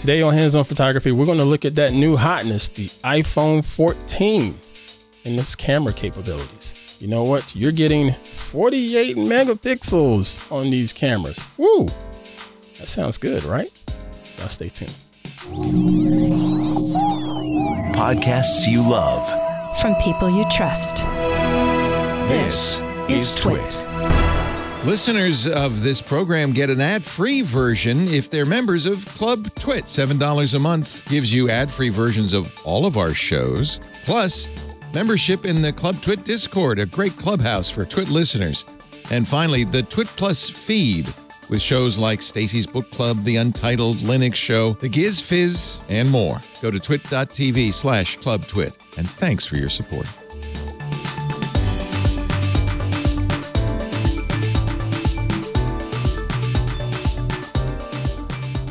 Today on Hands On Photography, we're going to look at that new hotness, the iPhone 14, and its camera capabilities. You know what? You're getting 48 megapixels on these cameras. Woo! That sounds good, right? Now stay tuned. Podcasts you love. From people you trust. This is Twit. Listeners of this program get an ad-free version if they're members of Club Twit. $7 a month gives you ad-free versions of all of our shows, plus membership in the Club Twit Discord, a great clubhouse for Twit listeners. And finally, the Twit Plus feed with shows like Stacy's Book Club, The Untitled Linux Show, The Giz Fizz, and more. Go to twit.tv slash clubtwit. And thanks for your support.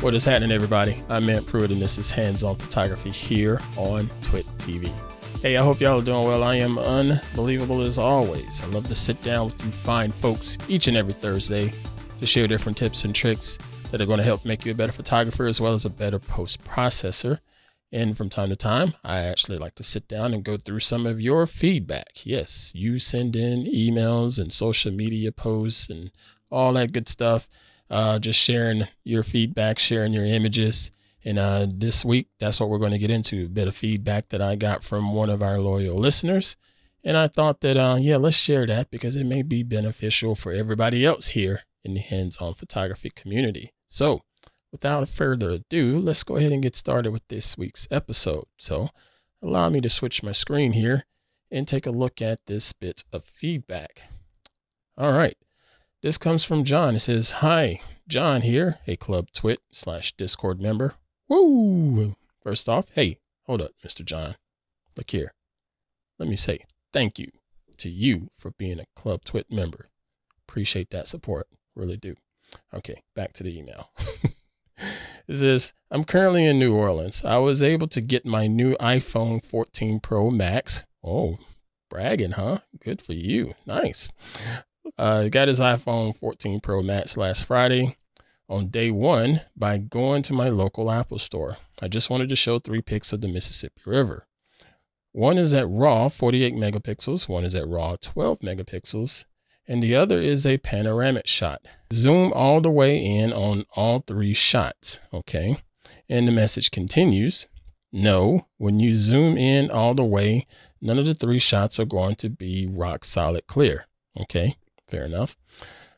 What is happening, everybody? I'm Ant Pruitt, and this is Hands On Photography here on Twit TV. Hey, I hope y'all are doing well. I am unbelievable as always. I love to sit down with you fine folks each and every Thursday to share different tips and tricks that are going to help make you a better photographer as well as a better post processor. And from time to time, I actually like to sit down and go through some of your feedback. Yes, you send in emails and social media posts and all that good stuff uh, just sharing your feedback, sharing your images. And uh, this week, that's what we're going to get into a bit of feedback that I got from one of our loyal listeners. And I thought that, uh, yeah, let's share that because it may be beneficial for everybody else here in the hands on photography community. So, without further ado, let's go ahead and get started with this week's episode. So, allow me to switch my screen here and take a look at this bit of feedback. All right. This comes from John. It says, Hi, John here, a Club Twit slash Discord member. Woo! First off, hey, hold up, Mr. John. Look here. Let me say thank you to you for being a Club Twit member. Appreciate that support. Really do. Okay, back to the email. it says, I'm currently in New Orleans. I was able to get my new iPhone 14 Pro Max. Oh, bragging, huh? Good for you. Nice. Uh, got his iPhone 14 Pro Max last Friday on day one by going to my local Apple store. I just wanted to show three pics of the Mississippi River. One is at RAW 48 megapixels, one is at RAW 12 megapixels, and the other is a panoramic shot. Zoom all the way in on all three shots, okay? And the message continues No, when you zoom in all the way, none of the three shots are going to be rock solid clear, okay? Fair enough.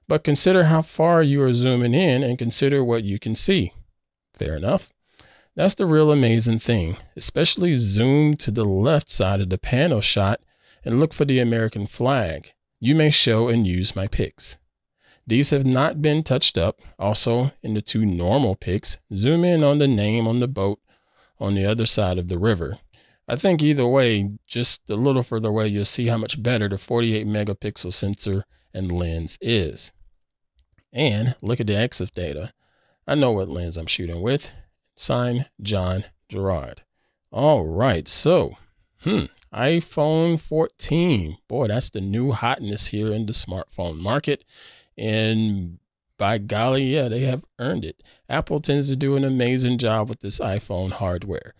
But consider how far you are zooming in and consider what you can see. Fair enough. That's the real amazing thing, especially zoom to the left side of the panel shot and look for the American flag. You may show and use my pics. These have not been touched up. Also, in the two normal pics, zoom in on the name on the boat on the other side of the river. I think either way, just a little further away, you'll see how much better the 48 megapixel sensor and lens is. And look at the EXIF data. I know what lens I'm shooting with. Sign John Gerard. All right, so hmm, iPhone 14. Boy, that's the new hotness here in the smartphone market. And by golly, yeah, they have earned it. Apple tends to do an amazing job with this iPhone hardware.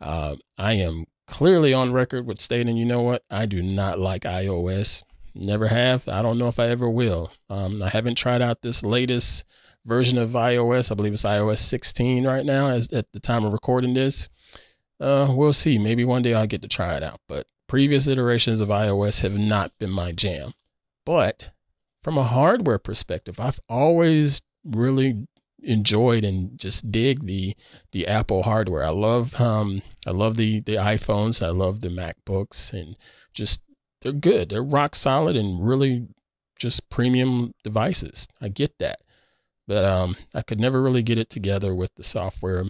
Uh, I am clearly on record with stating, you know what, I do not like iOS. Never have. I don't know if I ever will. Um, I haven't tried out this latest version of iOS. I believe it's iOS 16 right now as at the time of recording this. Uh, we'll see. Maybe one day I'll get to try it out. But previous iterations of iOS have not been my jam. But from a hardware perspective, I've always really enjoyed and just dig the the Apple hardware. I love um I love the the iPhones, I love the MacBooks and just they're good. They're rock solid and really just premium devices. I get that. But um, I could never really get it together with the software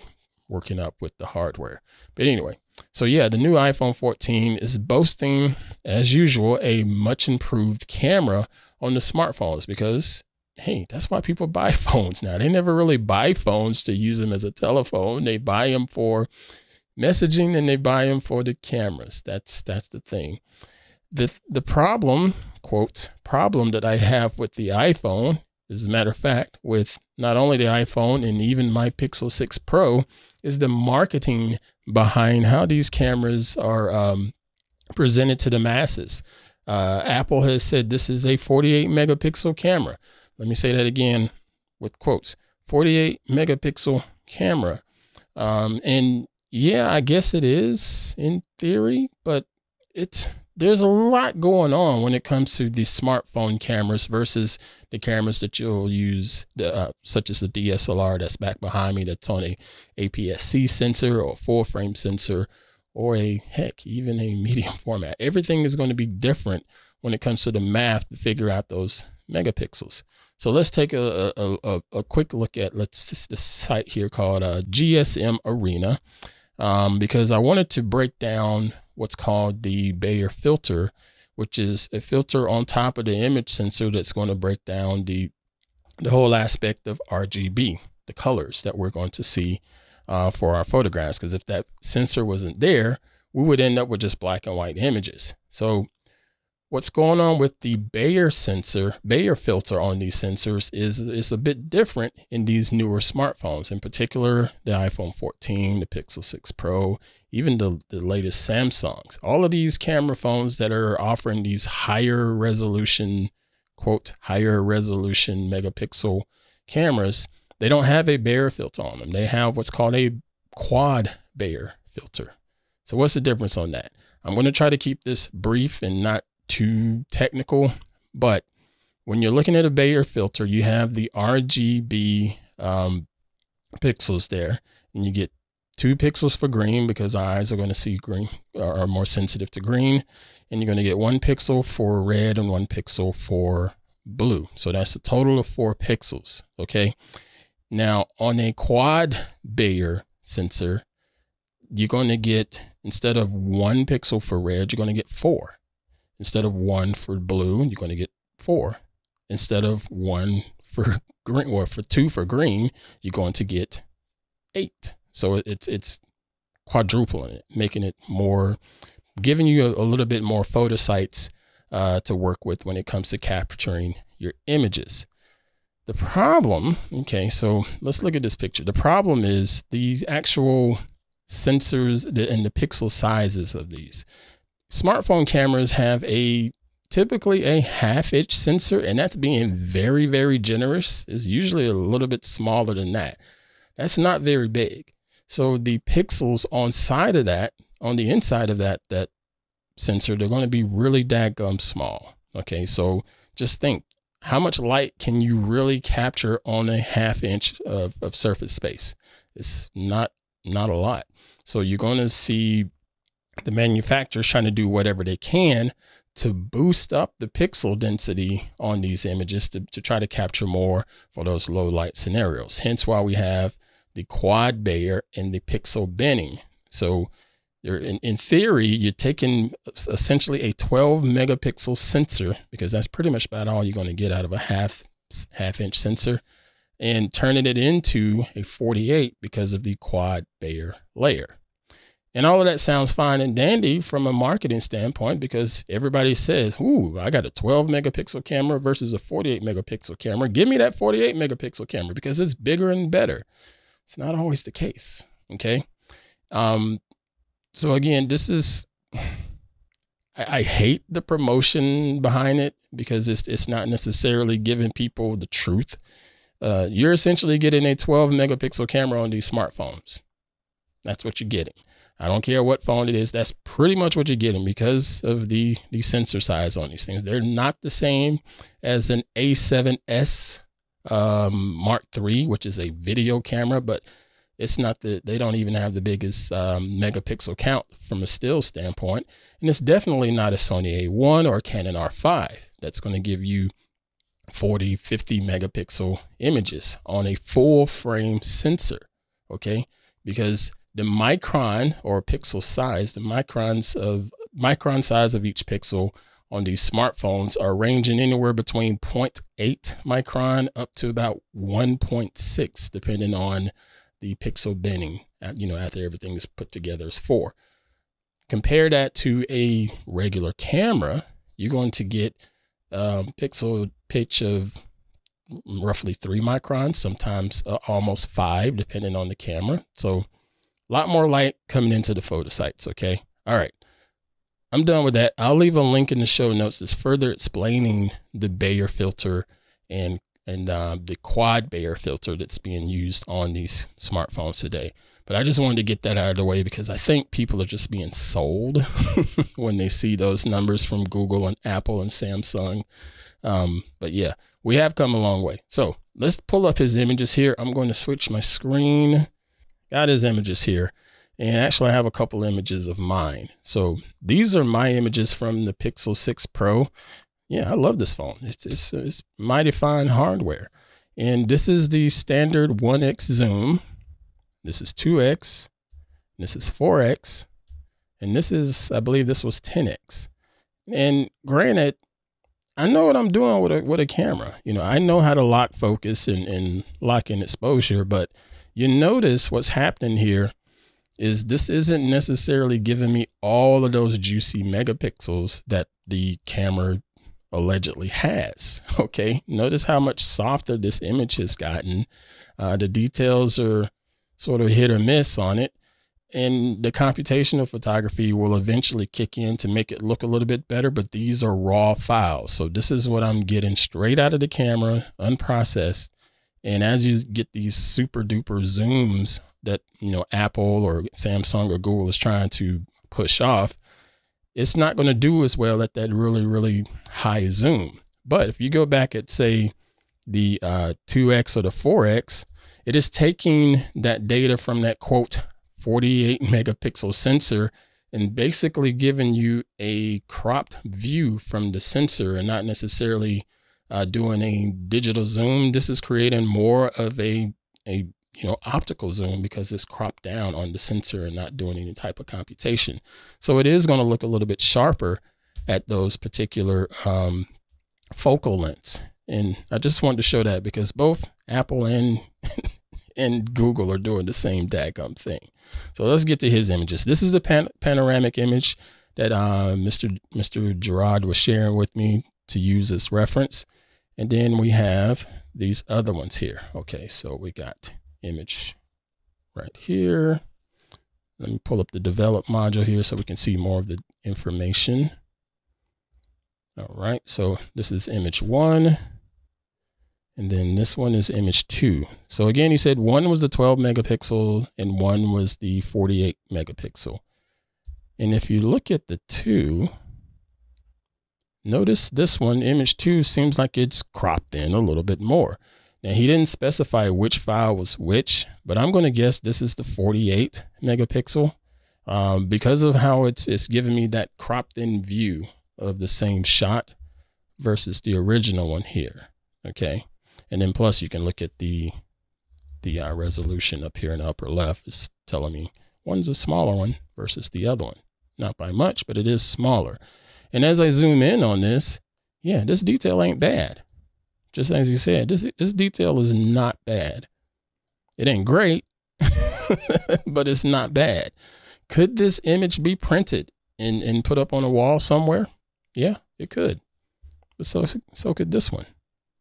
working up with the hardware. But anyway, so yeah, the new iPhone 14 is boasting, as usual, a much improved camera on the smartphones because, hey, that's why people buy phones now. They never really buy phones to use them as a telephone. They buy them for messaging and they buy them for the cameras. That's that's the thing the the problem quotes problem that I have with the iPhone As a matter of fact, with not only the iPhone and even my Pixel 6 Pro, is the marketing behind how these cameras are um, presented to the masses. Uh, Apple has said this is a 48 megapixel camera. Let me say that again with quotes 48 megapixel camera. Um, and yeah, I guess it is in theory, but it's there's a lot going on when it comes to the smartphone cameras versus the cameras that you'll use, uh, such as the DSLR that's back behind me, that's on a APS-C sensor or full frame sensor, or a heck, even a medium format. Everything is going to be different when it comes to the math to figure out those megapixels. So let's take a, a, a, a quick look at let's the site here called uh, GSM Arena um, because I wanted to break down what's called the Bayer filter, which is a filter on top of the image sensor that's going to break down the the whole aspect of RGB, the colors that we're going to see uh, for our photographs. Because if that sensor wasn't there, we would end up with just black and white images. So what's going on with the Bayer sensor, Bayer filter on these sensors is, is a bit different in these newer smartphones, in particular the iPhone 14, the Pixel 6 Pro, even the, the latest Samsungs. All of these camera phones that are offering these higher resolution, quote, higher resolution megapixel cameras, they don't have a Bayer filter on them. They have what's called a quad Bayer filter. So what's the difference on that? I'm going to try to keep this brief and not too technical, but when you're looking at a Bayer filter, you have the RGB um, pixels there, and you get two pixels for green because eyes are going to see green, are more sensitive to green, and you're going to get one pixel for red and one pixel for blue. So that's a total of four pixels. Okay. Now on a quad Bayer sensor, you're going to get instead of one pixel for red, you're going to get four. Instead of one for blue, you're going to get four. Instead of one for green or for two for green, you're going to get eight. So it's it's quadrupling it, making it more, giving you a, a little bit more photo sites uh, to work with when it comes to capturing your images. The problem, okay, so let's look at this picture. The problem is these actual sensors and the pixel sizes of these smartphone cameras have a typically a half inch sensor, and that's being very, very generous. Is usually a little bit smaller than that. That's not very big. So the pixels on side of that, on the inside of that, that sensor, they're going to be really dadgum small. Okay, so just think how much light can you really capture on a half inch of, of surface space? It's not not a lot. So you're going to see the manufacturers trying to do whatever they can to boost up the pixel density on these images to, to try to capture more for those low light scenarios. Hence why we have the quad Bayer and the pixel binning. So you're in, in theory, you're taking essentially a 12 megapixel sensor because that's pretty much about all you're going to get out of a half half inch sensor and turning it into a 48 because of the quad Bayer layer. And all of that sounds fine and dandy from a marketing standpoint because everybody says, Ooh, I got a 12 megapixel camera versus a 48 megapixel camera. Give me that 48 megapixel camera because it's bigger and better. It's not always the case. Okay. Um, so again, this is I, I hate the promotion behind it because it's it's not necessarily giving people the truth. Uh, you're essentially getting a 12 megapixel camera on these smartphones. That's what you're getting. I don't care what phone it is. That's pretty much what you're getting because of the the sensor size on these things. They're not the same as an A7S um, Mark III, which is a video camera, but it's not the they don't even have the biggest um, megapixel count from a still standpoint, and it's definitely not a Sony A1 or a Canon R5 that's going to give you 40, 50 megapixel images on a full frame sensor. Okay, because the micron or pixel size, the microns of micron size of each pixel on these smartphones are ranging anywhere between 0.8 micron up to about 1.6, depending on the pixel binning, you know, after everything is put together as four. Compare that to a regular camera, you're going to get um, pixel pitch of roughly three microns, sometimes uh, almost five, depending on the camera. So a lot more light coming into the photo sites. Okay. All right. I'm done with that. I'll leave a link in the show notes that's further explaining the Bayer filter and and uh, the quad Bayer filter that's being used on these smartphones today. But I just wanted to get that out of the way because I think people are just being sold when they see those numbers from Google and Apple and Samsung. Um, but yeah, we have come a long way. So let's pull up his images here. I'm going to switch my screen. Got his images here. And actually, I have a couple images of mine. So these are my images from the Pixel 6 Pro. Yeah, I love this phone. It's, it's, it's mighty fine hardware. And this is the standard 1x zoom. This is 2x. This is 4x. And this is, I believe this was 10x. And granted, I know what I'm doing with a with a camera. You know, I know how to lock focus and, and lock in exposure, but you notice what's happening here is this isn't necessarily giving me all of those juicy megapixels that the camera allegedly has. Okay. Notice how much softer this image has gotten. Uh, the details are sort of hit or miss on it. And the computational photography will eventually kick in to make it look a little bit better, but these are raw files. So this is what I'm getting straight out of the camera, unprocessed. And as you get these super duper zooms that, you know, Apple or Samsung or Google is trying to push off, it's not going to do as well at that really, really high zoom. But if you go back at, say, the uh, 2X or the 4X, it is taking that data from that quote 48 megapixel sensor and basically giving you a cropped view from the sensor and not necessarily uh, doing a digital zoom. This is creating more of a, a you know optical zoom because it's cropped down on the sensor and not doing any type of computation. So it is going to look a little bit sharper at those particular um, focal lengths. And I just wanted to show that because both Apple and and Google are doing the same daggum thing. So let's get to his images. This is the pan- panoramic image that uh, Mr. Mr. Gerard was sharing with me to use as reference. And then we have these other ones here. Okay, so we got image right here. Let me pull up the develop module here so we can see more of the information. All right, so this is image one. And then this one is image two. So again, he said one was the 12 megapixel and one was the 48 megapixel. And if you look at the two, notice this one, image two, seems like it's cropped in a little bit more. Now he didn't specify which file was which, but I'm going to guess this is the 48 megapixel um, because of how it's, it's giving me that cropped in view of the same shot versus the original one here. Okay. And then plus you can look at the the uh, resolution up here in the upper left is telling me one's a smaller one versus the other one. Not by much, but it is smaller. And as I zoom in on this, yeah, this detail ain't bad. Just as you said, this this detail is not bad. It ain't great, but it's not bad. Could this image be printed and, and put up on a wall somewhere? Yeah, it could. But so so could this one.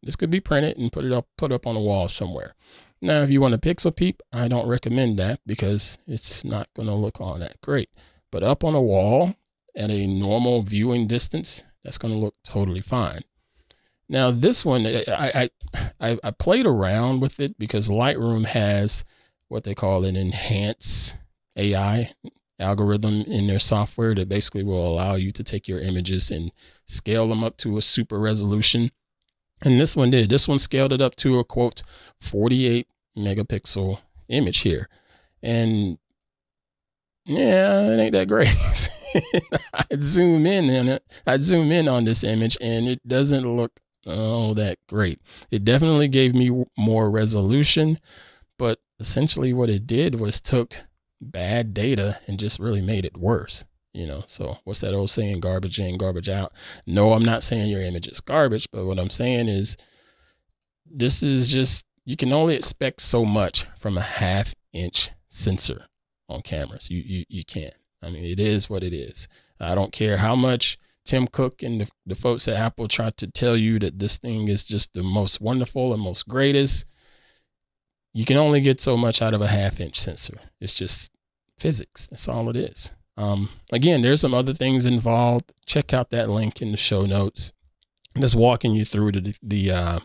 This could be printed and put it up put up on a wall somewhere. Now, if you want a pixel peep, I don't recommend that because it's not going to look all that great. But up on a wall at a normal viewing distance, that's going to look totally fine. Now, this one, I, I, I played around with it because Lightroom has what they call an enhance AI algorithm in their software that basically will allow you to take your images and scale them up to a super resolution and this one did. This one scaled it up to a quote 48 megapixel image here. And yeah, it ain't that great. I'd zoom in on it. I'd zoom in on this image and it doesn't look oh that great. It definitely gave me more resolution, but essentially what it did was took bad data and just really made it worse you know so what's that old saying garbage in garbage out no i'm not saying your image is garbage but what i'm saying is this is just you can only expect so much from a half inch sensor on cameras you you, you can't i mean it is what it is i don't care how much Tim Cook and the, the folks at Apple try to tell you that this thing is just the most wonderful and most greatest, you can only get so much out of a half inch sensor. It's just physics. That's all it is. Um, again, there's some other things involved. Check out that link in the show notes. Just walking you through the, the uh,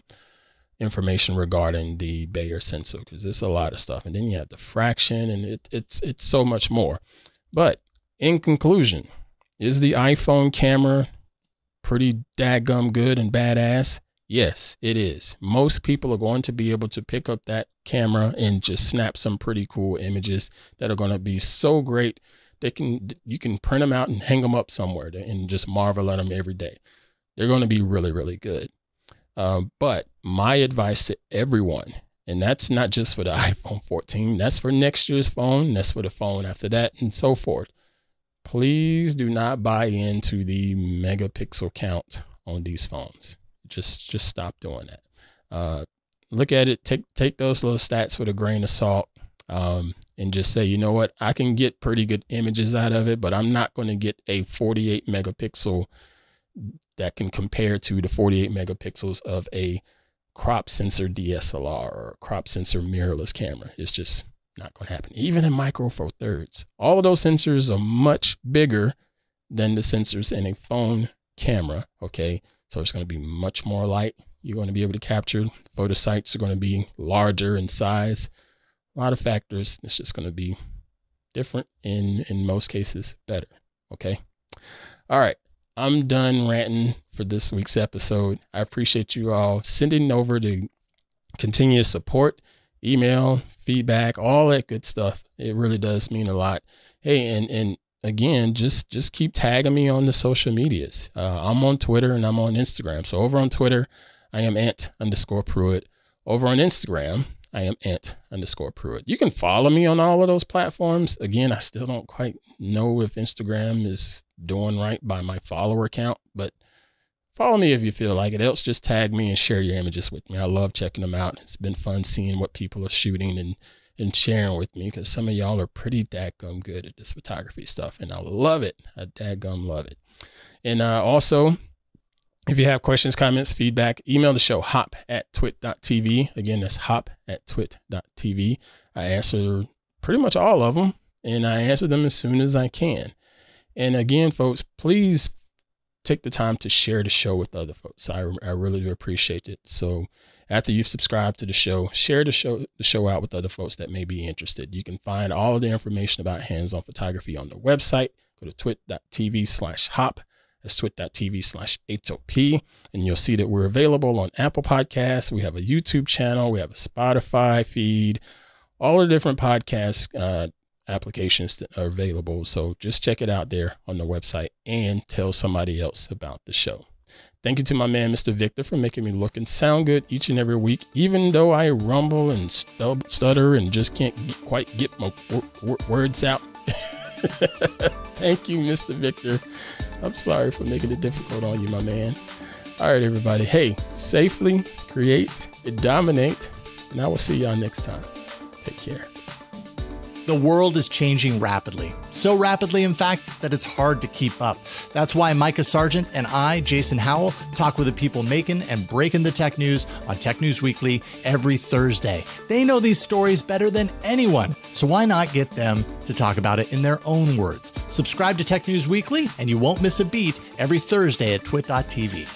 information regarding the Bayer sensor because it's a lot of stuff. And then you have diffraction, and it, it's it's so much more. But in conclusion, is the iPhone camera pretty daggum good and badass? Yes, it is. Most people are going to be able to pick up that camera and just snap some pretty cool images that are going to be so great. They can you can print them out and hang them up somewhere and just marvel at them every day. They're going to be really really good. Uh, but my advice to everyone, and that's not just for the iPhone 14, that's for next year's phone, that's for the phone after that, and so forth. Please do not buy into the megapixel count on these phones. Just just stop doing that. Uh, look at it. Take take those little stats with a grain of salt. Um, and just say, you know what, I can get pretty good images out of it, but I'm not going to get a 48 megapixel that can compare to the 48 megapixels of a crop sensor DSLR or crop sensor mirrorless camera. It's just not going to happen. Even in micro four thirds, all of those sensors are much bigger than the sensors in a phone camera. Okay. So it's going to be much more light. You're going to be able to capture. Photo sites are going to be larger in size. A lot of factors. It's just going to be different in in most cases better. Okay. All right. I'm done ranting for this week's episode. I appreciate you all sending over the continuous support, email, feedback, all that good stuff. It really does mean a lot. Hey, and and again, just just keep tagging me on the social medias. Uh, I'm on Twitter and I'm on Instagram. So over on Twitter, I am ant underscore Pruitt. Over on Instagram, I am ant underscore Pruitt. You can follow me on all of those platforms. Again, I still don't quite know if Instagram is doing right by my follower count, but follow me if you feel like it. Else, just tag me and share your images with me. I love checking them out. It's been fun seeing what people are shooting and and sharing with me because some of y'all are pretty dadgum good at this photography stuff, and I love it. I dadgum love it. And uh, also, if you have questions, comments, feedback, email the show hop at twit.tv. Again, that's hop at twit.tv. I answer pretty much all of them, and I answer them as soon as I can. And again, folks, please take the time to share the show with other folks. I, I really do appreciate it. So after you've subscribed to the show, share the show the show out with other folks that may be interested. You can find all of the information about hands-on photography on the website. Go to twit.tv slash hop. That's twit.tv slash HOP. And you'll see that we're available on Apple Podcasts. We have a YouTube channel. We have a Spotify feed, all the different podcast uh, applications that are available. So just check it out there on the website and tell somebody else about the show. Thank you to my man, Mr. Victor, for making me look and sound good each and every week, even though I rumble and stub, stutter and just can't get, quite get my words out. Thank you, Mr. Victor. I'm sorry for making it difficult on you, my man. All right, everybody. Hey, safely create and dominate. And I will see y'all next time. Take care. The world is changing rapidly. So rapidly, in fact, that it's hard to keep up. That's why Micah Sargent and I, Jason Howell, talk with the people making and breaking the tech news on Tech News Weekly every Thursday. They know these stories better than anyone, so why not get them to talk about it in their own words? Subscribe to Tech News Weekly, and you won't miss a beat every Thursday at twit.tv.